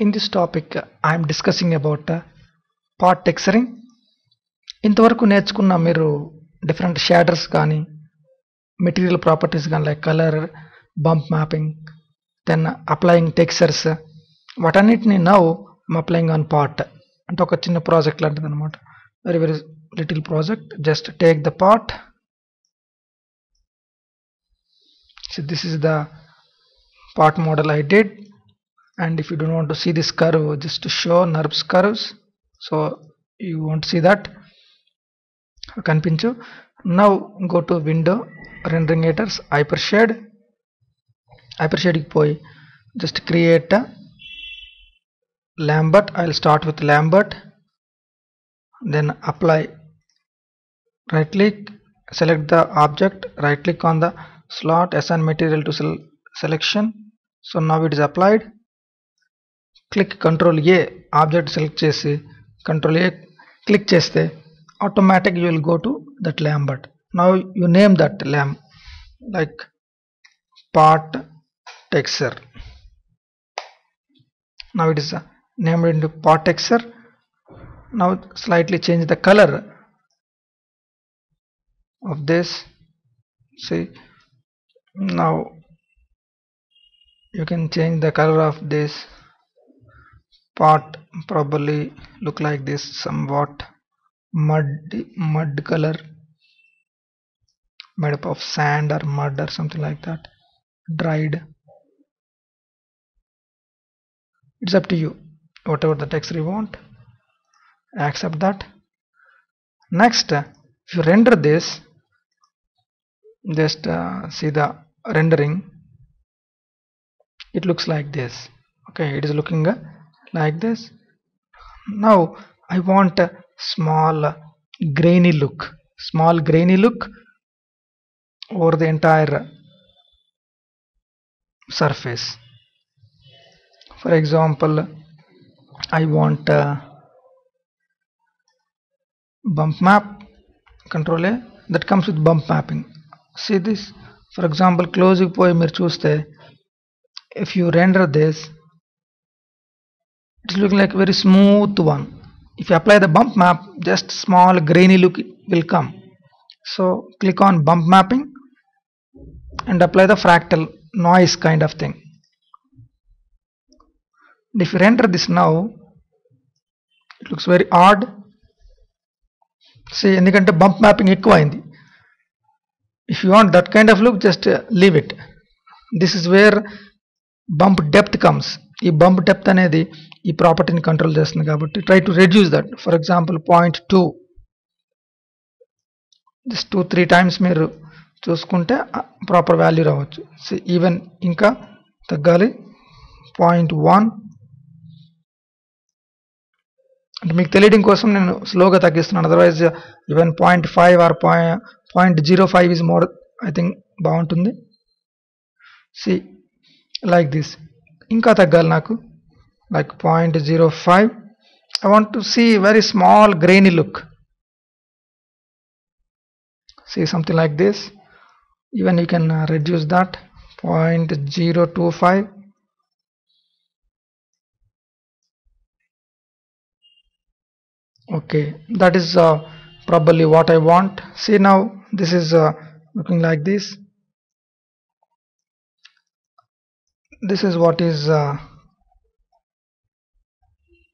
In this topic, I am discussing about part texturing ఇంతవరకు నేర్చుకున్న మీరు డిఫరెంట్ షేడర్స్ కానీ మెటీరియల్ ప్రాపర్టీస్ కానీ like colour bump mapping then applying textures వాటన్నిటిని now applying on part అంటే ఒక చిన్న ప్రాజెక్ట్ లాంటిది అనమాట very very little project just take the part so this is the part model I did and if you don't want to see this curve just to show NURBS curves so you want to see that కనిపించు now go to window rendering haters hypershade hypershade కి పోయి just create a Lambert I'll start with Lambert then apply right click select the object right click on the slot assign material to sel selection so now it is applied click control a object select చేసి control a click చేస్తే automatic you will go to that lambert now you name that lamb like part texture now it is uh, named into part texture now slightly change the color of this see now you can change the color of this Part probably look like this somewhat mud mud color made up of sand or mud or something like that dried. It's up to you whatever the texture you want accept that. Next if you render this just uh, see the rendering it looks like this. Okay it is looking uh, like this now i want a small uh, grainy look small grainy look over the entire surface for example i want uh, bump map control a that comes with bump mapping see this for example close పోయి మీరు చూస్తే if you render this it's looking like very smooth one if you apply the bump map just small grainy look will come so click on bump mapping and apply the fractal noise kind of thing and if you render this now it looks very odd see ఎందుకంటే bump mapping ఎక్కువైంది if you want that kind of look just uh, leave it this is where bump depth comes ఈ bump depth అనేది ఈ ప్రాపర్టీని control చేస్తుంది కాబట్టి try to reduce that for example point two just two three times మీరు చూసుకుంటే proper value రావచ్చు. Even ఇంకా తగ్గాలి. పాయింట్ వన్ అంటే మీకు తెలియడం కోసం నేను స్లోగా తగ్గిస్తున్నాను. Otherwise even point five or point point zero five is more I think బాగుంటుంది. సి లైక్ దిస్ ఇంకా తగ్గాలి నాకు like point zero five I want to see very small grainy look see something like this even you can uh, reduce that 0.025 okay that is uh, probably what I want see now this is uh, looking like this this is what is uh,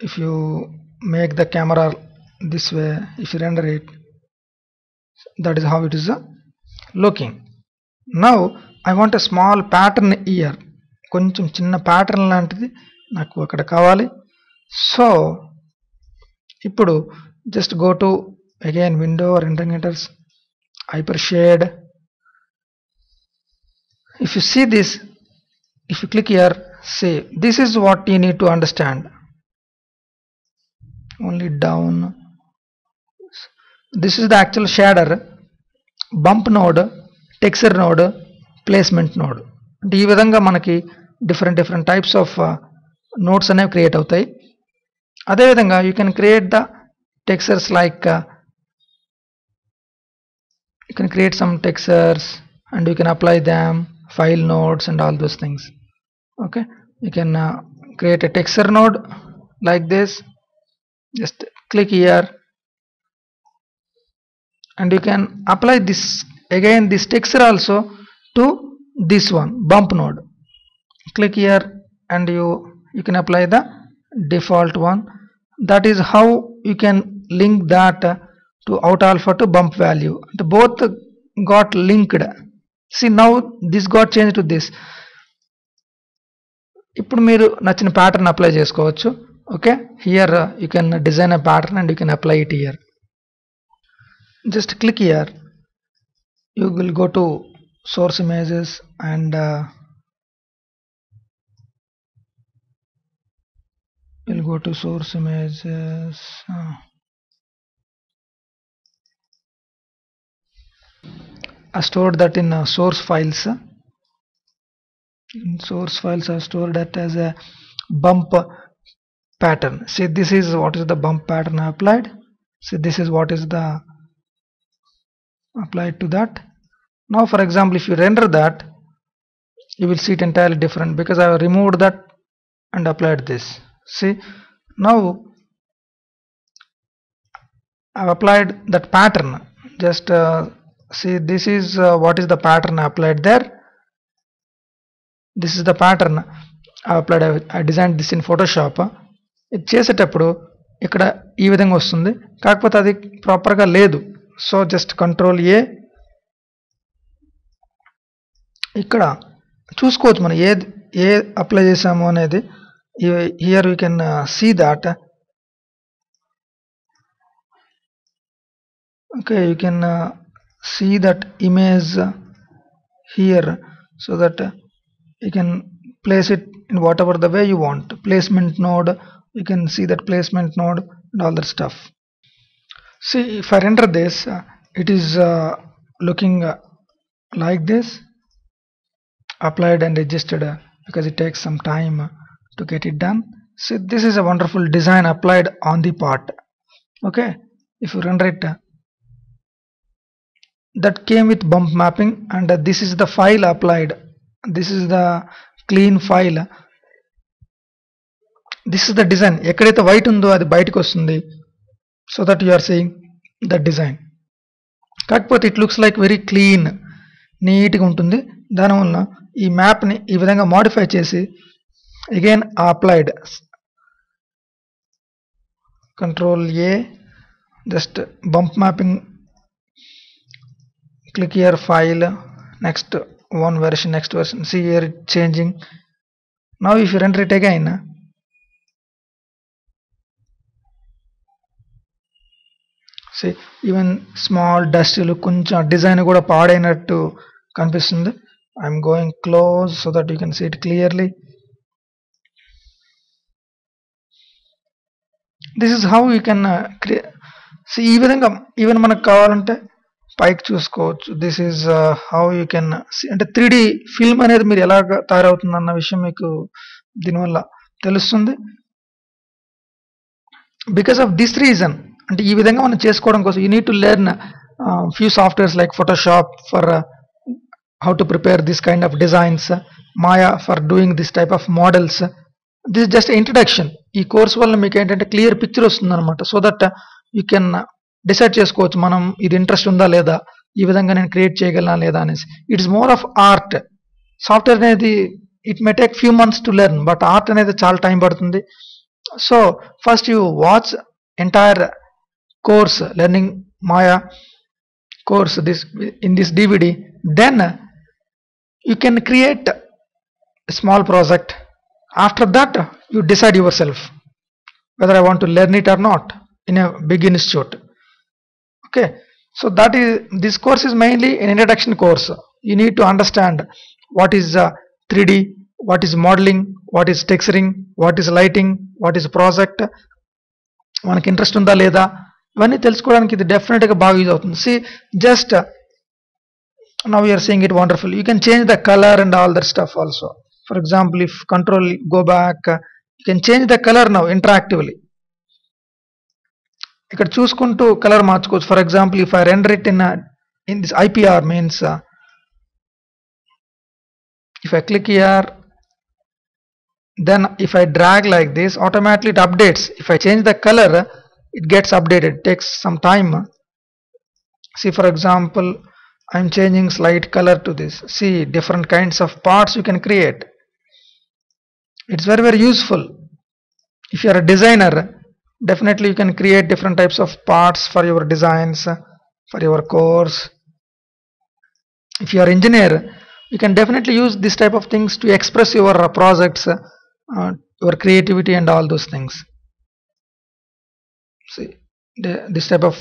if you make the camera this way if you render it that is how it is uh, looking now I want a small pattern here కొంచెం చిన్న pattern లాంటిది నాకు అక్కడ కావాలి so ఇప్పుడు just go to again window rendering enters hyper shade if you see this if you click here say this is what you need to understand only down this is the actual shader bump node texture node placement node అంటే ఈ విధంగా మనకి different different types of notes అనేవి create అవుతాయి అదేవిధంగా you can create the textures like you can create some textures and you can apply Dham file nodes and all those things okay. You can uh, create a texture node like this. Just click here. And you can apply this again this texture also to this one bump node. Click here and you you can apply the default one. That is how you can link that to out alpha to bump value. The both got linked. See now this got changed to this ఇప్పుడు మీరు నచ్చిన pattern apply చేసుకోవచ్చు okay here you can design a pattern and you can apply it here just click here you will go to source images and uh, you'll go to source images uh, I stored that in uh, source files source files are stored that as a bump pattern. See this is what is the bump pattern I applied. See this is what is the applied to that. Now for example if you render that you will see it entirely different because I have removed that and applied this. See now I've applied that pattern. Just uh, see this is uh, what is the pattern I applied there this is the pattern applied I design this in Photoshop ఇది చేసేటప్పుడు ఇక్కడ ఈ విధంగా వస్తుంది. కాకపోతే అది ప్రాపర్గా లేదు. సో జస్ట్ కంట్రోల్ ఏ ఇక్కడ చూసుకోవచ్చు మనం ఏది ఏ అప్లై చేసాము అనేది. Here you can see that okay you can see that image here so that you can place it in whatever the way you want. Placement node you can see that placement node and all that stuff. See if I render this uh, it is uh, looking uh, like this applied and registered uh, because it takes some time uh, to get it done. See this is a wonderful design applied on the part. Okay? If you render it that came with bump mapping and this is the file applied this is the clean file this is the design ఎక్కడైతే white ఉందో అది బయటకు వస్తుంది. So that you are seeing the design కాకపోతే it looks like very clean నీట్గా ఉంటుంది. దానివల్ల ఈ మ్యాప్ని ఈ విధంగా మాడిఫై చేసి again applied control A just bump mapping click here file next one version next version see here it changing now if you render it again see even small dust కొంచెం design కూడా పాడైనట్టు కనిపిస్తుంది I'm going close so that you can see it clearly this is how you can see ఈ విధంగా even మనకు కావాలంటే పైకి చూసుకోవచ్చు. This is how you can అంటే త్రీ ఫిల్మ్ అనేది మీరు ఎలా తయారవుతుంది అన్న విషయం మీకు దీనివల్ల తెలుస్తుంది. బికాస్ ఆఫ్ దిస్ రీజన్ అంటే ఈ విధంగా మనం చేసుకోవడం కోసం you need to learn few softwares like Photoshop for how to prepare this kind of designs Maya for doing this type of models this just introduction ఈ కోర్స్ వల్ల మీకు ఏంటంటే క్లియర్ పిక్చర్ వస్తుంది అనమాట so that you can decide చేసుకోవచ్చు మనం ఇది interest ఉందా లేదా ఈ విధంగా నేను క్రియేట్ చేయగలనా లేదా అనేసి. It's more of art software అనేది it may take few months to learn but art అనేది చాలా టైం పడుతుంది. So first you watch entire course learning Maya course this in this DVD then you can create small project after that you decide yourself whether I want to learn it or not in a big institute. okay so that is this course is mainly an introduction course you need to understand what is uh, 3d what is modeling what is texturing what is lighting what is project మనకి interest ఉందా లేదా ఇవన్నీ తెలుసుకోవడానికి ఇది డెఫినెట్గా బాగా use అవుతుంది see just now you're seeing it wonderful you can change the color and all that stuff also for example if control go back uh, you can change the color now interactively ఇక్కడ చూసుకుంటూ colour మార్చుకోవచ్చు for example if I render it in in this IPR means if I click year then if I drag like this automatically it updates if I change the color it gets updated it takes some time see for example I'm changing slight color to this see different kinds of parts you can create it's very very useful if you are a designer definitely you can create different types of parts for your designs for your course if you are engineer you can definitely use this type of things to express your projects uh, your creativity and all those things. See the, this type of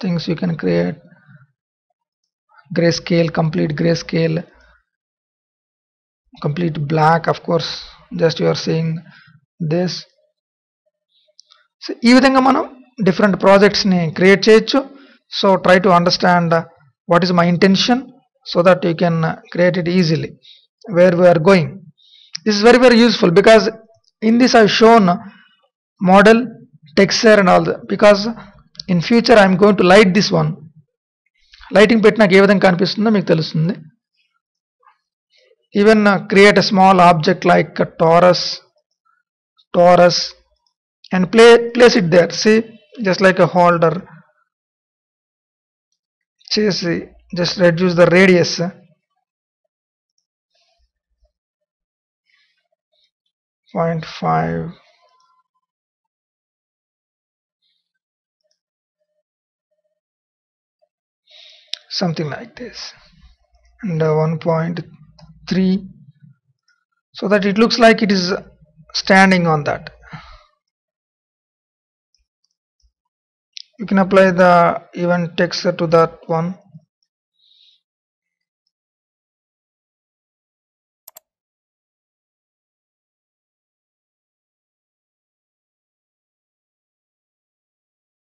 things you can create. Grayscale complete grayscale. Complete black of course just you are seeing this so ఈ విధంగా మనం different ప్రాజెక్ట్స్ని create చేయొచ్చు. So try to understand what is my intention so that you can create it easily where we're going this is very very useful because in this I shown model texture and all because in future I'm going to light this one lighting పెట్టి నాకు ఏ విధంగా కనిపిస్తుందో మీకు తెలుస్తుంది. Even create a small object like torus torus and play place it there. See just like a holder. చేసి just reduce the radius. Point five. Something like this. And uh, 1.3 so that it looks like it is standing on that you can apply the event texture to that one